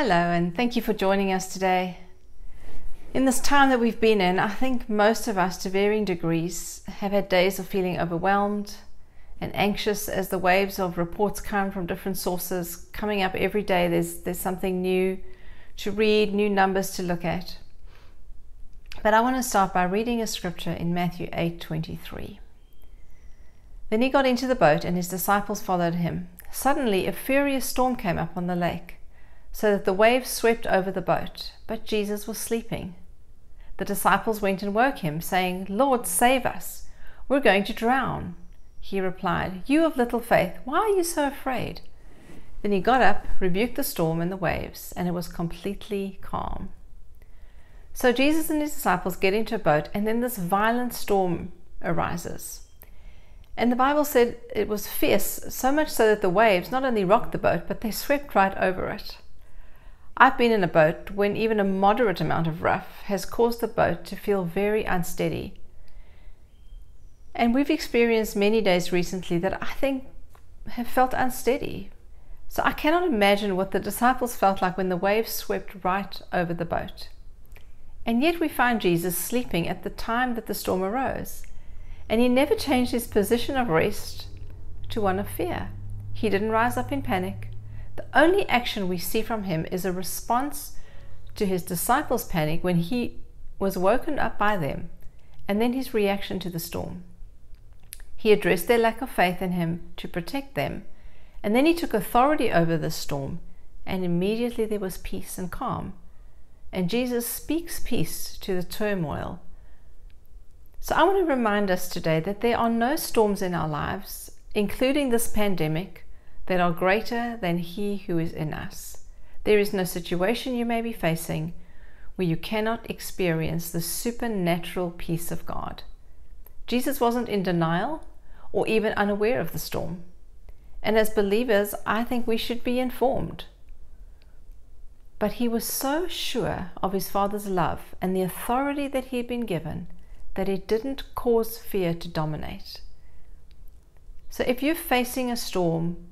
Hello, and thank you for joining us today. In this time that we've been in, I think most of us, to varying degrees, have had days of feeling overwhelmed and anxious as the waves of reports come from different sources coming up every day. There's, there's something new to read, new numbers to look at. But I want to start by reading a scripture in Matthew 8:23. Then he got into the boat and his disciples followed him. Suddenly a furious storm came up on the lake so that the waves swept over the boat, but Jesus was sleeping. The disciples went and woke him, saying, Lord, save us. We're going to drown. He replied, You of little faith, why are you so afraid? Then he got up, rebuked the storm and the waves, and it was completely calm. So Jesus and his disciples get into a boat, and then this violent storm arises. And the Bible said it was fierce, so much so that the waves not only rocked the boat, but they swept right over it. I've been in a boat when even a moderate amount of rough has caused the boat to feel very unsteady. And we've experienced many days recently that I think have felt unsteady. So I cannot imagine what the disciples felt like when the waves swept right over the boat. And yet we find Jesus sleeping at the time that the storm arose. And he never changed his position of rest to one of fear. He didn't rise up in panic. The only action we see from him is a response to his disciples' panic when he was woken up by them, and then his reaction to the storm. He addressed their lack of faith in him to protect them, and then he took authority over the storm, and immediately there was peace and calm. And Jesus speaks peace to the turmoil. So I want to remind us today that there are no storms in our lives, including this pandemic, that are greater than He who is in us. There is no situation you may be facing where you cannot experience the supernatural peace of God. Jesus wasn't in denial or even unaware of the storm. And as believers, I think we should be informed. But he was so sure of his Father's love and the authority that he had been given that it didn't cause fear to dominate. So if you're facing a storm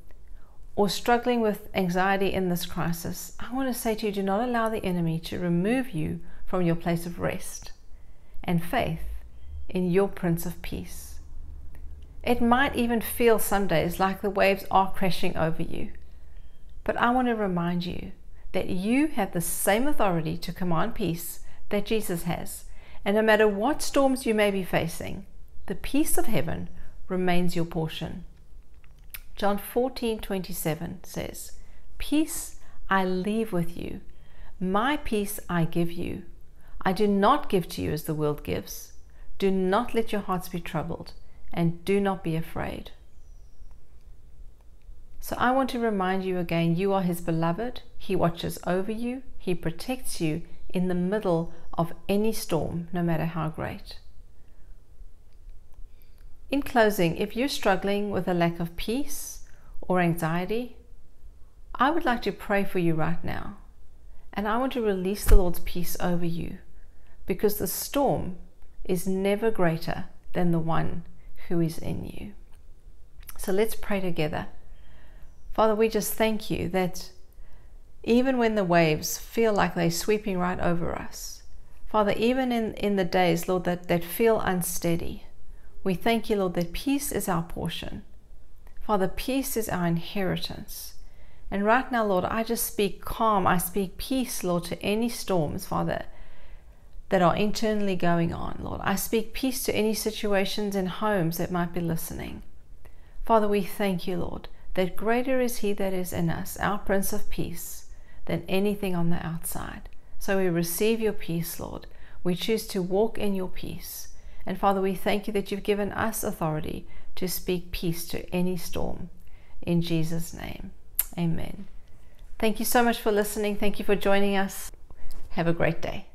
or struggling with anxiety in this crisis, I want to say to you do not allow the enemy to remove you from your place of rest and faith in your Prince of Peace. It might even feel some days like the waves are crashing over you, but I want to remind you that you have the same authority to command peace that Jesus has. And no matter what storms you may be facing, the peace of heaven remains your portion. John 14 27 says, Peace I leave with you, my peace I give you. I do not give to you as the world gives. Do not let your hearts be troubled, and do not be afraid. So I want to remind you again you are His beloved. He watches over you, He protects you in the middle of any storm, no matter how great. In closing, if you're struggling with a lack of peace or anxiety, I would like to pray for you right now. And I want to release the Lord's peace over you because the storm is never greater than the one who is in you. So let's pray together. Father, we just thank you that even when the waves feel like they're sweeping right over us, Father, even in, in the days, Lord, that, that feel unsteady, we thank you, Lord, that peace is our portion. Father, peace is our inheritance. And right now, Lord, I just speak calm. I speak peace, Lord, to any storms, Father, that are internally going on, Lord. I speak peace to any situations in homes that might be listening. Father, we thank you, Lord, that greater is He that is in us, our Prince of Peace, than anything on the outside. So we receive your peace, Lord. We choose to walk in your peace. And Father, we thank you that you've given us authority to speak peace to any storm. In Jesus' name, amen. Thank you so much for listening. Thank you for joining us. Have a great day.